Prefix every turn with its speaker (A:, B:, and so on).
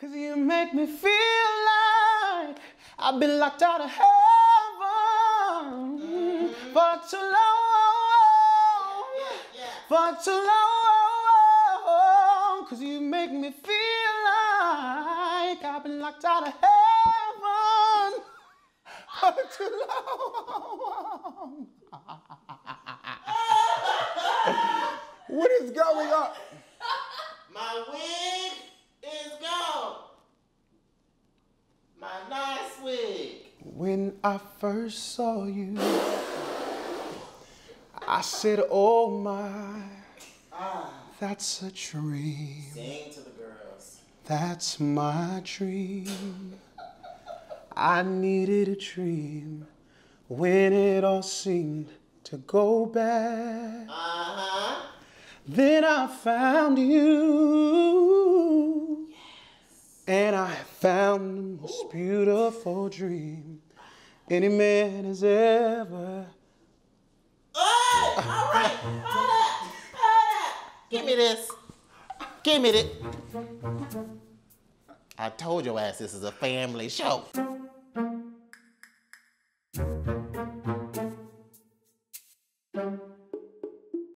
A: Cause you make me feel like I've been locked out of heaven for too long. For too long. Cause you make me feel like I've been locked out of heaven for too long. what is going on?
B: My wig is gone. My nice wig.
A: When I first saw you, I said, Oh my, that's a dream.
B: Sing to the girls.
A: That's my dream. I needed a dream when it all seemed to go bad.
B: Uh huh.
A: Then I found you. I found the most beautiful dream any man has ever.
B: Oh, all right, hold up, hold up. Give me this. Give me it. I told your ass this is a family show.